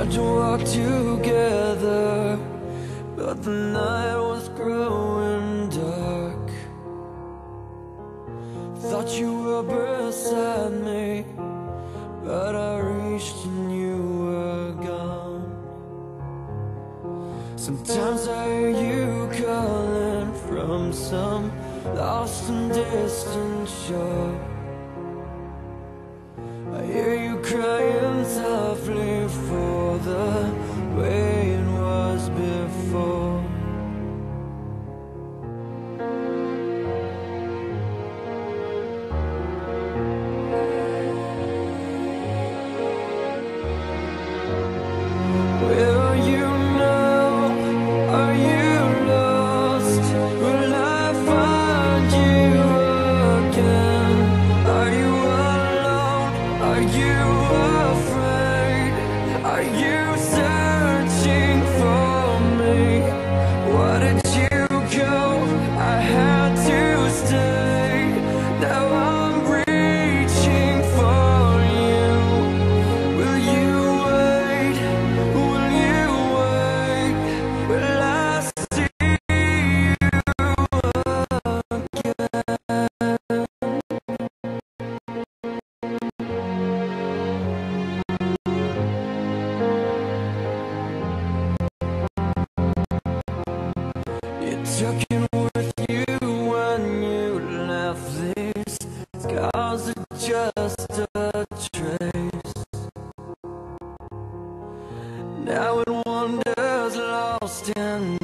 Tried to walk together But the night was growing dark. Thought you were beside me But I reached and you were gone. Sometimes I hear you calling from some lost and distant shore you. Now it wanders lost in